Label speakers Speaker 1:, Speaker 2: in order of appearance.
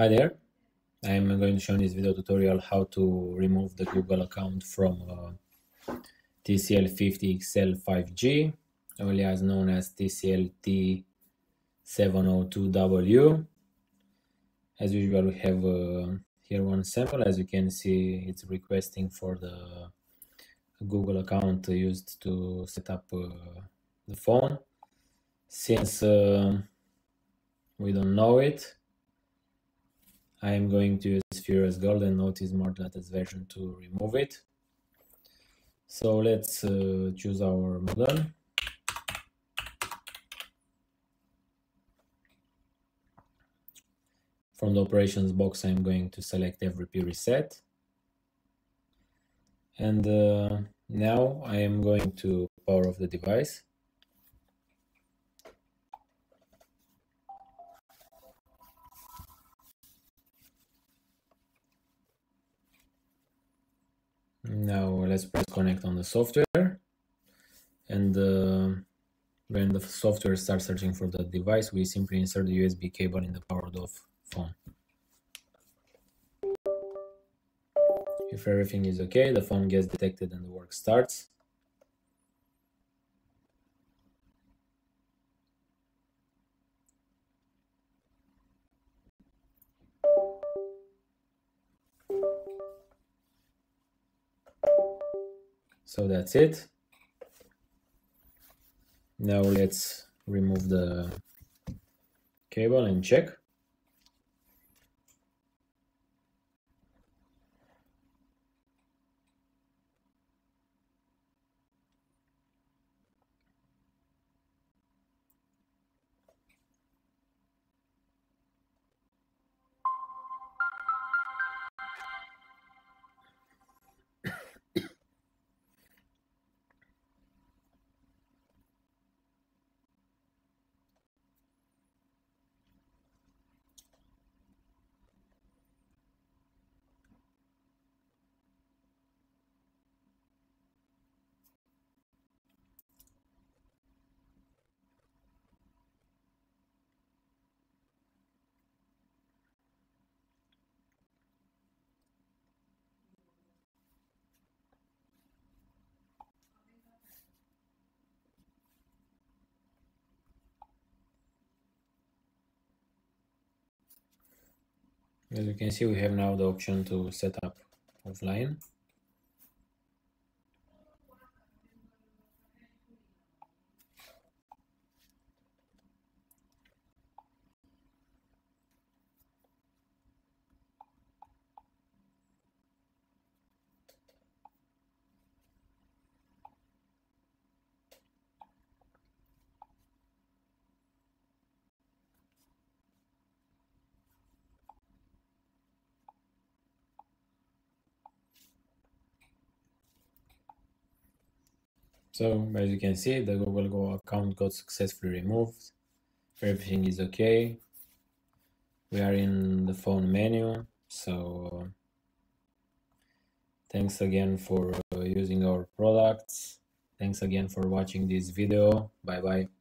Speaker 1: Hi there, I am going to show in this video tutorial how to remove the Google account from uh, TCL50XL 5G, only as known as TCL-T702W. As usual, we have uh, here one sample. As you can see, it's requesting for the Google account used to set up uh, the phone. Since uh, we don't know it, I am going to use Furious Gold and Notice More latest version to remove it. So let's uh, choose our model. From the operations box, I'm going to select FVP reset. And uh, now I am going to power off the device. Now let's press connect on the software. And uh, when the software starts searching for the device, we simply insert the USB cable in the powered off phone. If everything is okay, the phone gets detected and the work starts. So that's it. Now let's remove the cable and check. As you can see, we have now the option to set up offline. So as you can see, the Google Go account got successfully removed. Everything is okay. We are in the phone menu. So thanks again for uh, using our products. Thanks again for watching this video. Bye bye.